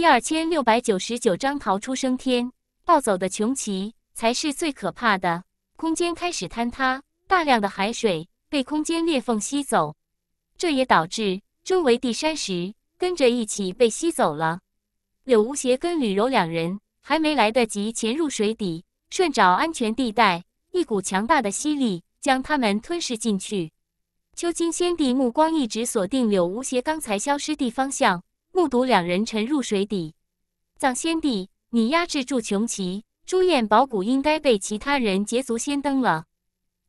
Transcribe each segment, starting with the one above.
第二千六百九十九章逃出升天。暴走的穷奇才是最可怕的。空间开始坍塌，大量的海水被空间裂缝吸走，这也导致周围地山石跟着一起被吸走了。柳无邪跟吕柔两人还没来得及潜入水底，顺找安全地带，一股强大的吸力将他们吞噬进去。秋金仙帝目光一直锁定柳无邪刚才消失地方向，目睹两人沉入水底。藏仙帝，你压制住穷奇，朱燕宝骨应该被其他人捷足先登了。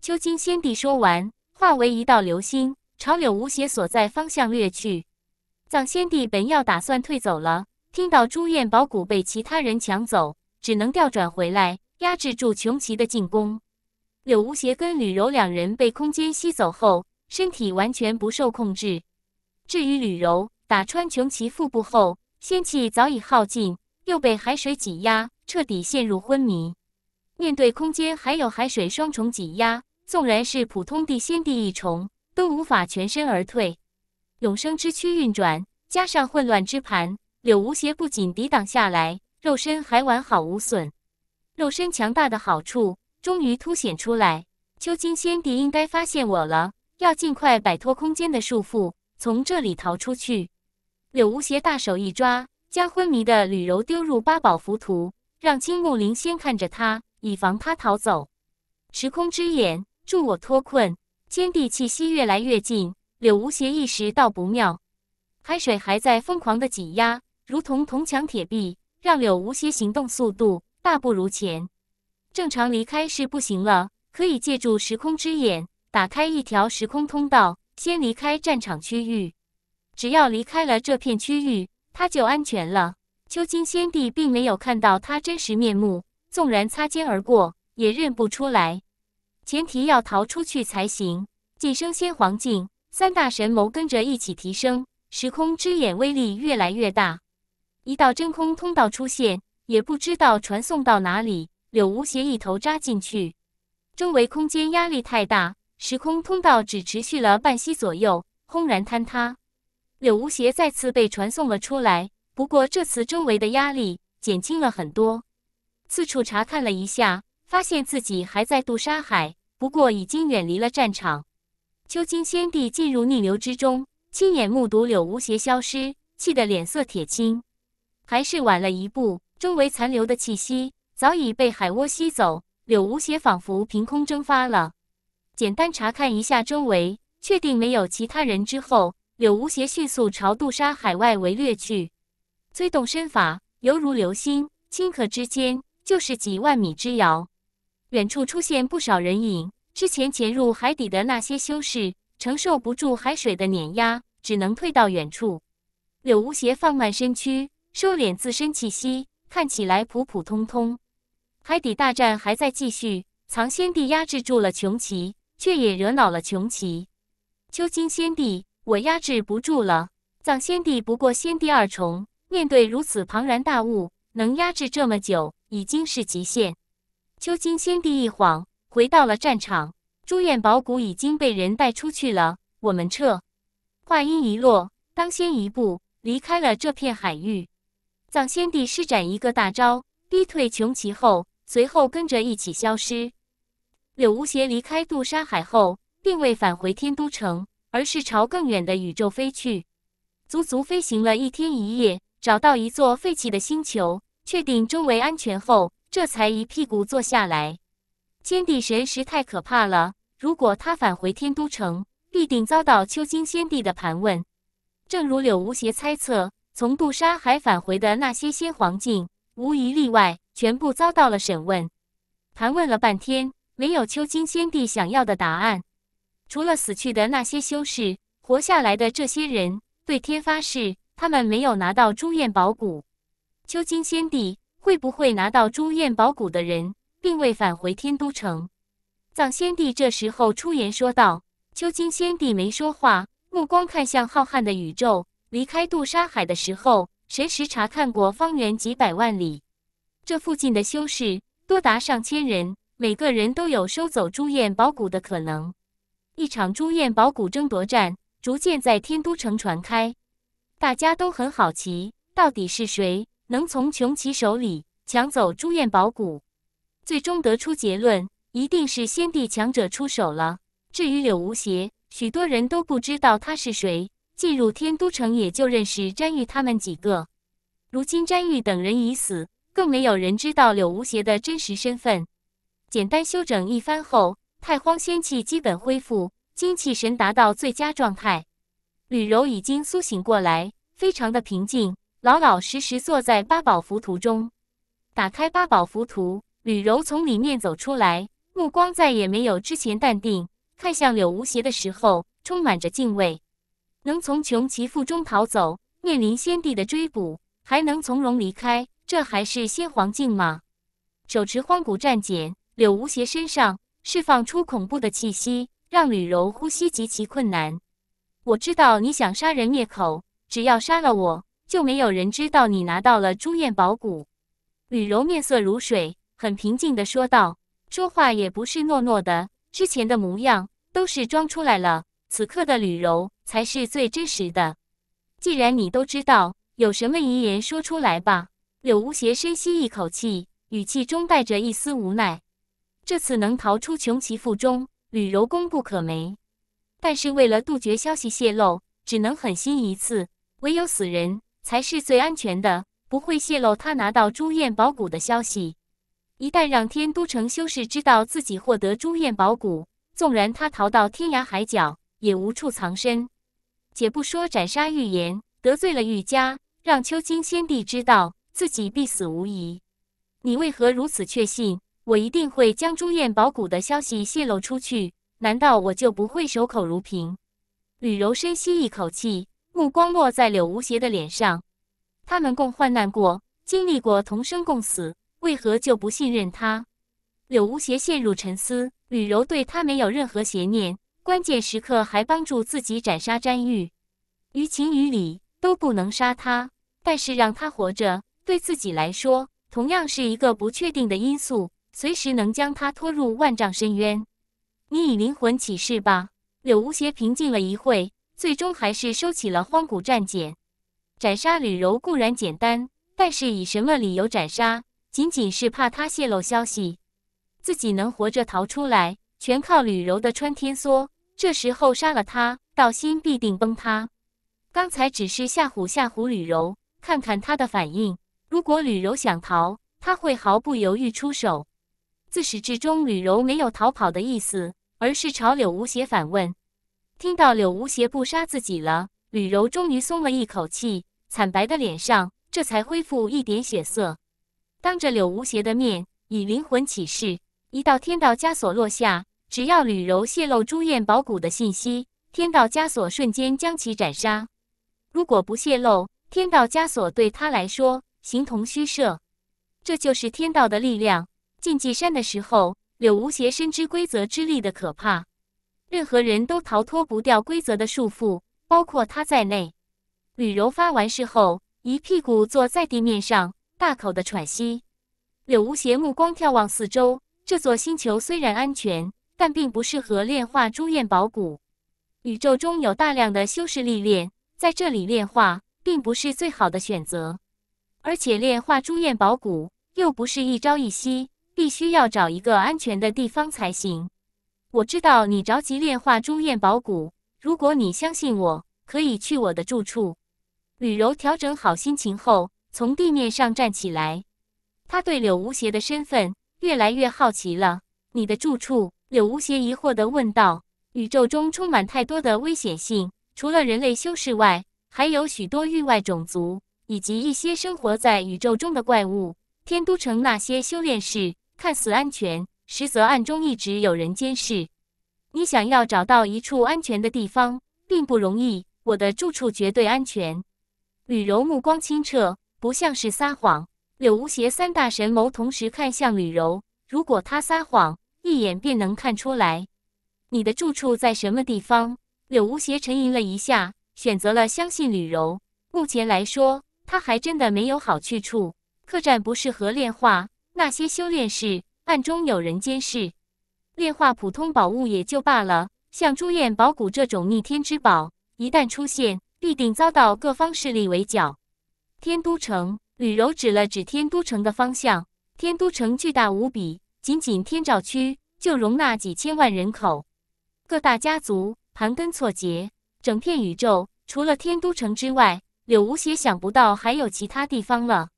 秋金仙帝说完，化为一道流星，朝柳无邪所在方向掠去。藏仙帝本要打算退走了，听到朱燕宝骨被其他人抢走，只能调转回来，压制住穷奇的进攻。柳无邪跟吕柔两人被空间吸走后。身体完全不受控制。至于吕柔，打穿穷奇腹部后，仙气早已耗尽，又被海水挤压，彻底陷入昏迷。面对空间还有海水双重挤压，纵然是普通地仙地一重，都无法全身而退。永生之躯运转，加上混乱之盘，柳无邪不仅抵挡下来，肉身还完好无损。肉身强大的好处终于凸显出来。秋金仙帝应该发现我了。要尽快摆脱空间的束缚，从这里逃出去。柳无邪大手一抓，将昏迷的吕柔丢入八宝浮屠，让青木灵先看着他，以防他逃走。时空之眼，助我脱困。天地气息越来越近，柳无邪意识到不妙。海水还在疯狂的挤压，如同铜墙铁壁，让柳无邪行动速度大不如前。正常离开是不行了，可以借助时空之眼。打开一条时空通道，先离开战场区域。只要离开了这片区域，他就安全了。秋金仙帝并没有看到他真实面目，纵然擦肩而过，也认不出来。前提要逃出去才行。晋升先皇境，三大神眸跟着一起提升，时空之眼威力越来越大。一道真空通道出现，也不知道传送到哪里。柳无邪一头扎进去，周围空间压力太大。时空通道只持续了半息左右，轰然坍塌。柳无邪再次被传送了出来，不过这次周围的压力减轻了很多。四处查看了一下，发现自己还在渡沙海，不过已经远离了战场。秋金仙帝进入逆流之中，亲眼目睹柳无邪消失，气得脸色铁青。还是晚了一步，周围残留的气息早已被海涡吸走，柳无邪仿佛凭空蒸发了。简单查看一下周围，确定没有其他人之后，柳无邪迅速朝杜沙海外围掠去。催动身法犹如流星，顷刻之间就是几万米之遥。远处出现不少人影，之前潜入海底的那些修士承受不住海水的碾压，只能退到远处。柳无邪放慢身躯，收敛自身气息，看起来普普通通。海底大战还在继续，藏仙帝压制住了穷奇。却也惹恼了穷奇。秋金仙帝，我压制不住了。藏仙帝不过仙帝二重，面对如此庞然大物，能压制这么久，已经是极限。秋金仙帝一晃回到了战场，朱燕宝骨已经被人带出去了，我们撤。话音一落，当先一步离开了这片海域。藏仙帝施展一个大招，逼退穷奇后，随后跟着一起消失。柳无邪离开杜沙海后，并未返回天都城，而是朝更远的宇宙飞去。足足飞行了一天一夜，找到一座废弃的星球，确定周围安全后，这才一屁股坐下来。天地神石太可怕了，如果他返回天都城，必定遭到秋金仙帝的盘问。正如柳无邪猜测，从杜沙海返回的那些仙皇境，无一例外，全部遭到了审问。盘问了半天。没有秋金仙帝想要的答案，除了死去的那些修士，活下来的这些人对天发誓，他们没有拿到朱厌宝骨。秋金仙帝会不会拿到朱厌宝骨的人，并未返回天都城？藏仙帝这时候出言说道。秋金仙帝没说话，目光看向浩瀚的宇宙。离开杜沙海的时候，神识查看过方圆几百万里，这附近的修士多达上千人。每个人都有收走朱厌宝骨的可能。一场朱燕宝骨争夺战逐渐在天都城传开，大家都很好奇，到底是谁能从穷奇手里抢走朱燕宝骨？最终得出结论，一定是先帝强者出手了。至于柳无邪，许多人都不知道他是谁，进入天都城也就认识詹玉他们几个。如今詹玉等人已死，更没有人知道柳无邪的真实身份。简单休整一番后，太荒仙气基本恢复，精气神达到最佳状态。吕柔已经苏醒过来，非常的平静，老老实实坐在八宝浮屠中。打开八宝浮屠，吕柔从里面走出来，目光再也没有之前淡定，看向柳无邪的时候，充满着敬畏。能从穷奇腹中逃走，面临先帝的追捕，还能从容离开，这还是先皇境吗？手持荒古战锏，柳无邪身上释放出恐怖的气息，让吕柔呼吸极其困难。我知道你想杀人灭口，只要杀了我，就没有人知道你拿到了朱厌宝骨。吕柔面色如水，很平静地说道，说话也不是糯糯的，之前的模样都是装出来了，此刻的吕柔才是最真实的。既然你都知道，有什么遗言说出来吧。柳无邪深吸一口气，语气中带着一丝无奈。这次能逃出穷奇腹中，吕柔功不可没。但是为了杜绝消息泄露，只能狠心一次。唯有死人才是最安全的，不会泄露他拿到朱厌宝骨的消息。一旦让天都城修士知道自己获得朱厌宝骨，纵然他逃到天涯海角，也无处藏身。且不说斩杀预言得罪了玉家，让秋金先帝知道自己必死无疑。你为何如此确信我一定会将朱燕宝骨的消息泄露出去？难道我就不会守口如瓶？吕柔深吸一口气，目光落在柳无邪的脸上。他们共患难过，经历过同生共死，为何就不信任他？柳无邪陷入沉思。吕柔对他没有任何邪念，关键时刻还帮助自己斩杀詹玉，于情于理都不能杀他。但是让他活着，对自己来说同样是一个不确定的因素，随时能将他拖入万丈深渊。你以灵魂起誓吧。柳无邪平静了一会，最终还是收起了荒古战锏。斩杀吕柔固然简单，但是以什么理由斩杀？仅仅是怕他泄露消息，自己能活着逃出来，全靠吕柔的穿天梭。这时候杀了他，道心必定崩塌。刚才只是吓唬吓唬吕柔，看看他的反应。如果吕柔想逃，他会毫不犹豫出手。自始至终，吕柔没有逃跑的意思。而是朝柳无邪反问。听到柳无邪不杀自己了，吕柔终于松了一口气，惨白的脸上这才恢复一点血色。当着柳无邪的面，以灵魂起誓，一道天道枷锁落下。只要吕柔泄露朱燕宝骨的信息，天道枷锁瞬间将其斩杀。如果不泄露，天道枷锁对他来说形同虚设。这就是天道的力量。禁忌山的时候。柳无邪深知规则之力的可怕，任何人都逃脱不掉规则的束缚，包括他在内。吕柔发完誓后，一屁股坐在地面上，大口的喘息。柳无邪目光眺望四周，这座星球虽然安全，但并不适合炼化朱燕宝骨。宇宙中有大量的修士历练，在这里炼化并不是最好的选择，而且炼化朱燕宝骨又不是一朝一夕。必须要找一个安全的地方才行。我知道你着急炼化朱燕宝骨，如果你相信我，可以去我的住处。吕柔调整好心情后，从地面上站起来。他对柳无邪的身份越来越好奇了。你的住处？柳无邪疑惑地问道。宇宙中充满太多的危险性，除了人类修士外，还有许多域外种族，以及一些生活在宇宙中的怪物。天都城那些修炼士。看似安全，实则暗中一直有人监视。你想要找到一处安全的地方，并不容易。我的住处绝对安全。吕柔目光清澈，不像是撒谎。柳无邪三大神眸同时看向吕柔，如果他撒谎，一眼便能看出来。你的住处在什么地方？柳无邪沉吟了一下，选择了相信吕柔。目前来说，他还真的没有好去处。客栈不适合炼化。那些修炼士暗中有人监视，炼化普通宝物也就罢了，像朱燕宝骨这种逆天之宝，一旦出现，必定遭到各方势力围剿。天都城。吕柔指了指天都城的方向。天都城巨大无比，仅仅天照区就容纳几千万人口，各大家族盘根错节，整片宇宙除了天都城之外，柳无邪想不到还有其他地方了。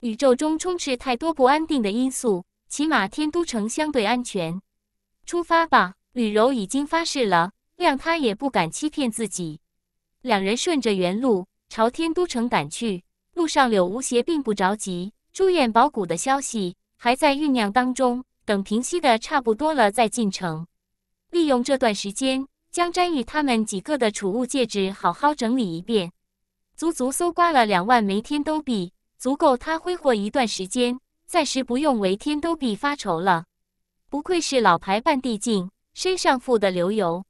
宇宙中充斥太多不安定的因素，起码天都城相对安全。出发吧，吕柔已经发誓了，谅他也不敢欺骗自己。两人顺着原路朝天都城赶去，路上柳无邪并不着急。朱燕宝谷的消息还在酝酿当中，等平息的差不多了再进城。利用这段时间，将詹玉他们几个的储物戒指好好整理一遍。足足搜刮了两万枚天都币，足够他挥霍一段时间，暂时不用为天都币发愁了。不愧是老牌半地境，身上富得流油。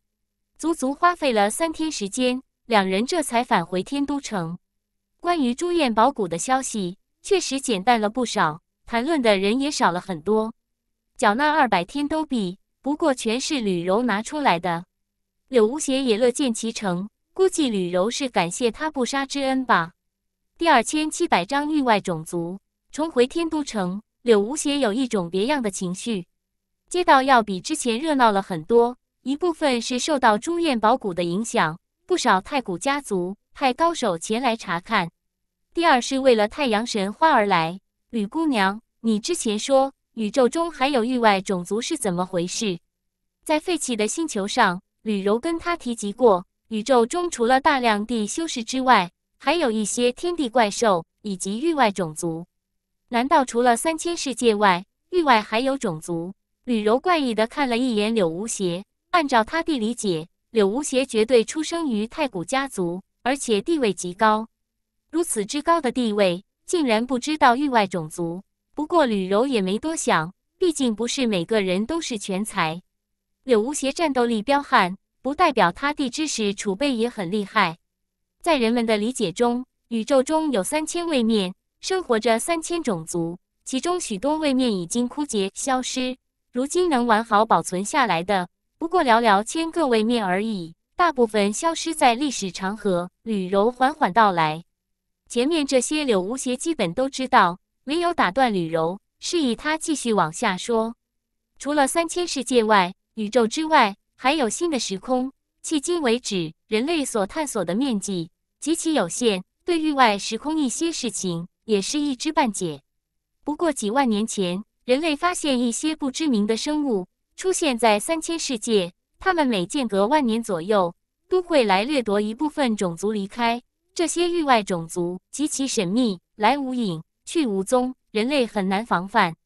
足足花费了三天时间，两人这才返回天都城。关于朱燕宝谷的消息。确实简单了不少，谈论的人也少了很多。缴纳二百天都币，不过全是吕柔拿出来的。柳无邪也乐见其成，估计吕柔是感谢他不杀之恩吧。第二千七百章域外种族重回天都城，柳无邪有一种别样的情绪。街道要比之前热闹了很多，一部分是受到朱燕宝谷的影响，不少太古家族派高手前来查看。第二是为了太阳神花而来，吕姑娘，你之前说宇宙中还有域外种族是怎么回事？在废弃的星球上，吕柔跟他提及过，宇宙中除了大量地修士之外，还有一些天地怪兽以及域外种族。难道除了三千世界外，域外还有种族？吕柔怪异的看了一眼柳无邪，按照他的理解，柳无邪绝对出生于太古家族，而且地位极高。如此之高的地位，竟然不知道域外种族。不过吕柔也没多想，毕竟不是每个人都是全才。柳无邪战斗力彪悍，不代表他的知识储备也很厉害。在人们的理解中，宇宙中有三千位面，生活着三千种族，其中许多位面已经枯竭消失，如今能完好保存下来的，不过寥寥千个位面而已，大部分消失在历史长河。吕柔缓缓道来。前面这些柳无邪基本都知道，没有打断吕柔，示意他继续往下说。除了三千世界外，宇宙之外还有新的时空。迄今为止，人类所探索的面积极其有限，对域外时空一些事情也是一知半解。不过几万年前，人类发现一些不知名的生物出现在三千世界，他们每间隔万年左右都会来掠夺一部分种族离开。这些域外种族极其神秘，来无影，去无踪，人类很难防范。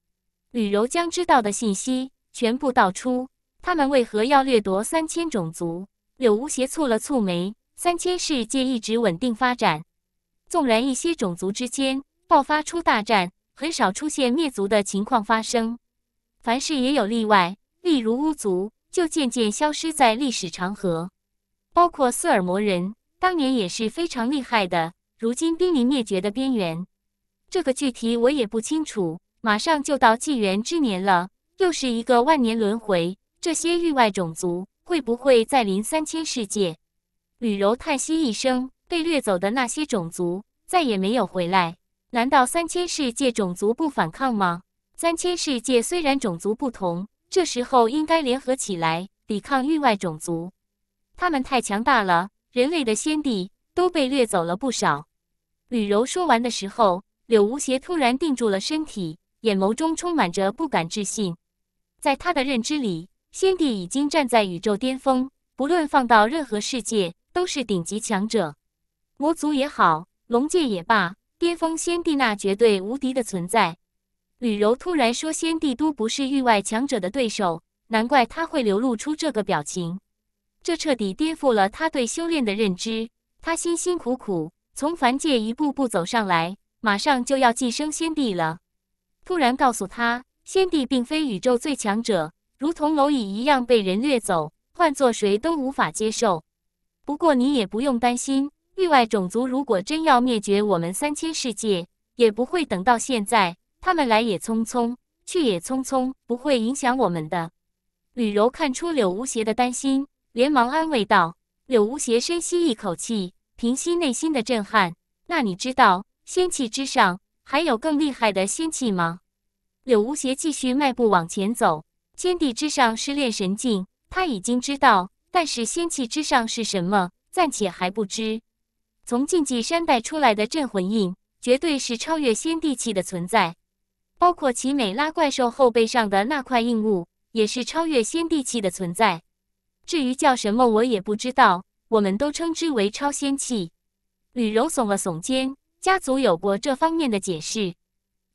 吕柔将知道的信息全部道出。他们为何要掠夺三千种族？柳无邪蹙了蹙眉。三千世界一直稳定发展，纵然一些种族之间爆发出大战，很少出现灭族的情况发生。凡事也有例外，例如巫族就渐渐消失在历史长河，包括斯尔魔人。当年也是非常厉害的，如今濒临灭绝的边缘。这个具体我也不清楚。马上就到纪元之年了，又是一个万年轮回。这些域外种族会不会再临三千世界？吕柔叹息一声，被掠走的那些种族再也没有回来。难道三千世界种族不反抗吗？三千世界虽然种族不同，这时候应该联合起来抵抗域外种族。他们太强大了。人类的先帝都被掠走了不少。吕柔说完的时候，柳无邪突然定住了身体，眼眸中充满着不敢置信。在他的认知里，先帝已经站在宇宙巅峰，不论放到任何世界，都是顶级强者。魔族也好，龙界也罢，巅峰先帝那绝对无敌的存在。吕柔突然说，先帝都不是域外强者的对手，难怪他会流露出这个表情。这彻底颠覆了他对修炼的认知。他辛辛苦苦从凡界一步步走上来，马上就要晋升仙帝了。突然告诉他，先帝并非宇宙最强者，如同蝼蚁一样被人掠走，换做谁都无法接受。不过你也不用担心，域外种族如果真要灭绝我们三千世界，也不会等到现在。他们来也匆匆，去也匆匆，不会影响我们的。吕柔看出柳无邪的担心。连忙安慰道：“柳无邪，深吸一口气，平息内心的震撼。那你知道仙气之上还有更厉害的仙气吗？柳无邪继续迈步往前走。天地之上是炼神境，他已经知道，但是仙气之上是什么，暂且还不知。从禁忌山带出来的镇魂印，绝对是超越仙帝气的存在。包括奇美拉怪兽后背上的那块硬物，也是超越仙帝气的存在。至于叫什么，我也不知道。我们都称之为超仙气。吕柔耸了耸肩，家族有过这方面的解释。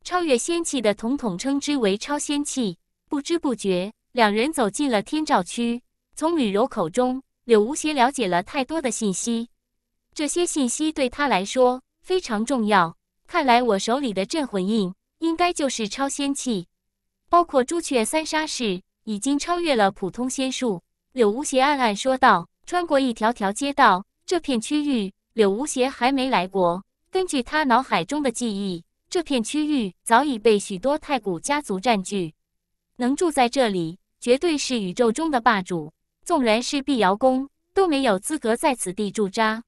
超越仙气的，统统称之为超仙气。不知不觉，两人走进了天照区。从吕柔口中，柳无邪了解了太多的信息。这些信息对他来说非常重要。看来我手里的镇魂印应该就是超仙器，包括朱雀三杀式已经超越了普通仙术。柳无邪暗暗说道。穿过一条条街道，这片区域柳无邪还没来过。根据他脑海中的记忆，这片区域早已被许多太古家族占据。能住在这里，绝对是宇宙中的霸主。纵然是碧瑶宫，都没有资格在此地驻扎。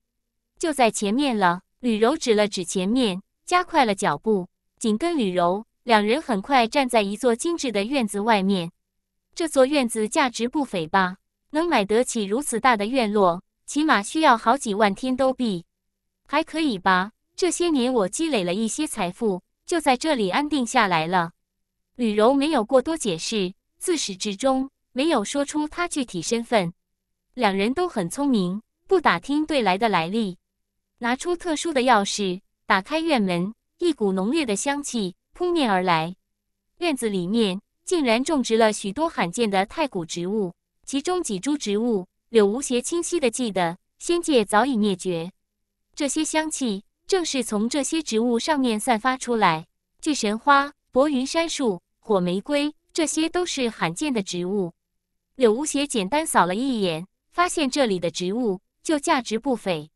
就在前面了，吕柔指了指前面，加快了脚步，紧跟吕柔。两人很快站在一座精致的院子外面。这座院子价值不菲吧？能买得起如此大的院落，起码需要好几万天都币。还可以吧？这些年我积累了一些财富，就在这里安定下来了。吕柔没有过多解释，自始至终没有说出他具体身份。两人都很聪明，不打听对来的来历。拿出特殊的钥匙，打开院门，一股浓烈的香气扑面而来。院子里面竟然种植了许多罕见的太古植物，其中几株植物，柳无邪清晰的记得，仙界早已灭绝。这些香气正是从这些植物上面散发出来。巨神花、薄云杉树。火玫瑰，这些都是罕见的植物。柳无邪简单扫了一眼，发现这里的植物就价值不菲。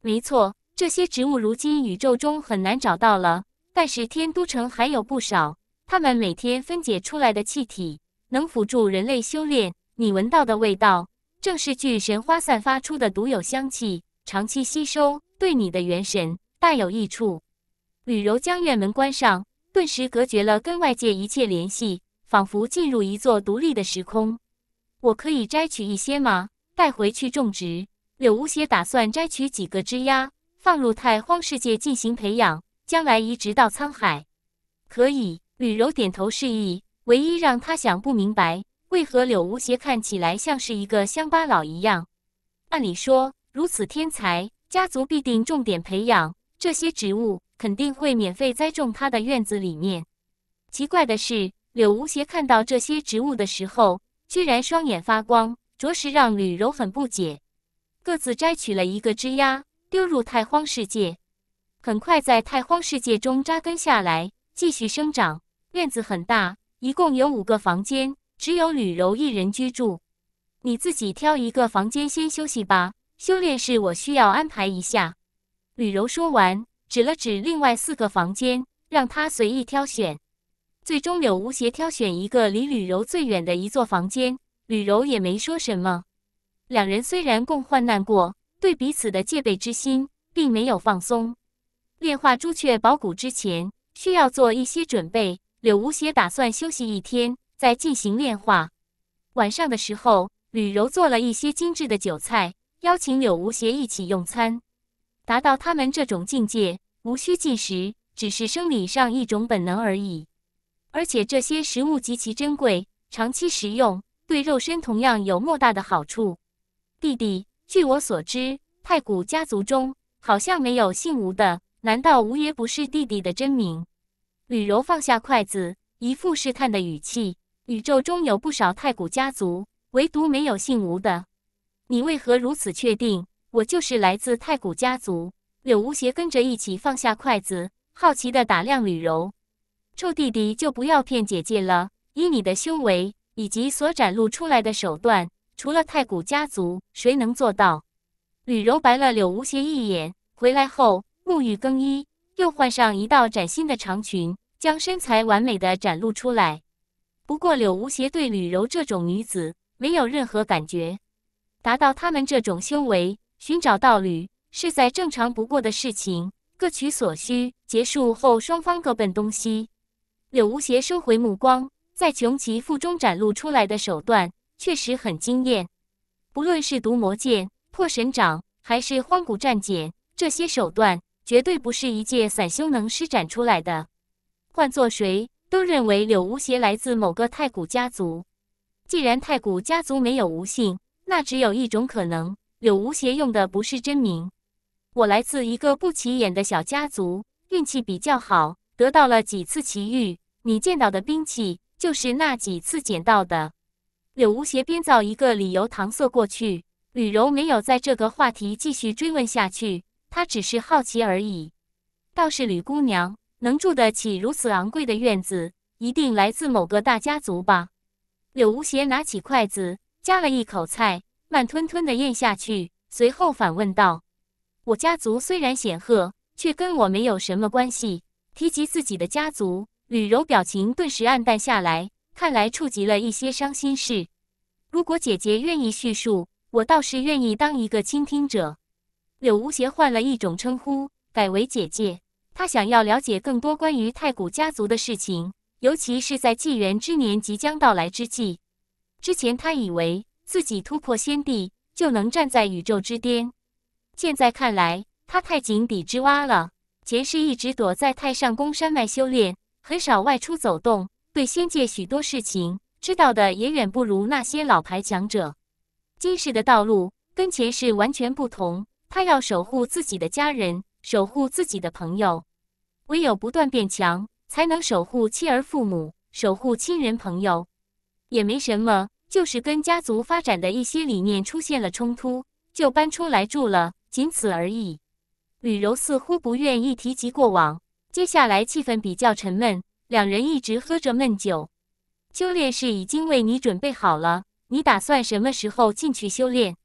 没错，这些植物如今宇宙中很难找到了，但是天都城还有不少。它们每天分解出来的气体，能辅助人类修炼。你闻到的味道，正是巨神花散发出的独有香气，长期吸收，对你的元神大有益处。吕柔将院门关上。顿时隔绝了跟外界一切联系，仿佛进入一座独立的时空。我可以摘取一些吗？带回去种植。柳无邪打算摘取几个枝丫，放入太荒世界进行培养，将来移植到沧海。可以。吕柔点头示意。唯一让他想不明白，为何柳无邪看起来像是一个乡巴佬一样？按理说，如此天才，家族必定重点培养这些植物。肯定会免费栽种他的院子里面。奇怪的是，柳无邪看到这些植物的时候，居然双眼发光，着实让吕柔很不解。各自摘取了一个枝丫，丢入太荒世界，很快在太荒世界中扎根下来，继续生长。院子很大，一共有五个房间，只有吕柔一人居住。你自己挑一个房间先休息吧，修炼室我需要安排一下。吕柔说完。指了指另外四个房间，让他随意挑选。最终，柳无邪挑选一个离吕柔最远的一座房间，吕柔也没说什么。两人虽然共患难过，对彼此的戒备之心并没有放松。炼化朱雀宝骨之前，需要做一些准备。柳无邪打算休息一天，再进行炼化。晚上的时候，吕柔做了一些精致的酒菜，邀请柳无邪一起用餐。达到他们这种境界，无需进食，只是生理上一种本能而已。而且这些食物极其珍贵，长期食用对肉身同样有莫大的好处。弟弟，据我所知，太古家族中好像没有姓吴的，难道吴爷不是弟弟的真名？吕柔放下筷子，一副试探的语气。宇宙中有不少太古家族，唯独没有姓吴的，你为何如此确定？我就是来自太古家族。柳无邪跟着一起放下筷子，好奇的打量吕柔。臭弟弟，就不要骗姐姐了。以你的修为以及所展露出来的手段，除了太古家族，谁能做到？吕柔白了柳无邪一眼，回来后沐浴更衣，又换上一道崭新的长裙，将身材完美的展露出来。不过柳无邪对吕柔这种女子没有任何感觉，达到他们这种修为。寻找道侣是再正常不过的事情，各取所需。结束后，双方各奔东西。柳无邪收回目光，在穷奇腹中展露出来的手段确实很惊艳。不论是毒魔剑、破神掌，还是荒古战锏，这些手段绝对不是一介散修能施展出来的。换做谁，都认为柳无邪来自某个太古家族。既然太古家族没有无姓，那只有一种可能：柳无邪用的不是真名。我来自一个不起眼的小家族，运气比较好，得到了几次奇遇。你见到的兵器，就是那几次捡到的。柳无邪编造一个理由搪塞过去。吕柔没有在这个话题继续追问下去，她只是好奇而已。倒是吕姑娘能住得起如此昂贵的院子，一定来自某个大家族吧？柳无邪拿起筷子夹了一口菜，慢吞吞地咽下去，随后反问道。我家族虽然显赫，却跟我没有什么关系。提及自己的家族，吕柔表情顿时暗淡下来，看来触及了一些伤心事。如果姐姐愿意叙述，我倒是愿意当一个倾听者。柳无邪换了一种称呼，改为姐姐。他想要了解更多关于太古家族的事情，尤其是在纪元之年即将到来之际。之前他以为自己突破先帝，就能站在宇宙之巅。现在看来，他太井底之蛙了。前世一直躲在太上宫山脉修炼，很少外出走动，对仙界许多事情知道的也远不如那些老牌强者。今世的道路跟前世完全不同，他要守护自己的家人，守护自己的朋友。唯有不断变强，才能守护妻儿父母，守护亲人朋友。也没什么，就是跟家族发展的一些理念出现了冲突，就搬出来住了。仅此而已。吕柔似乎不愿意提及过往，接下来气氛比较沉闷，两人一直喝着闷酒。修炼室已经为你准备好了，你打算什么时候进去修炼？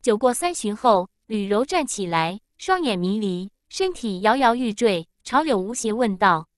酒过三巡后，吕柔站起来，双眼迷离，身体摇摇欲坠，朝柳无邪问道。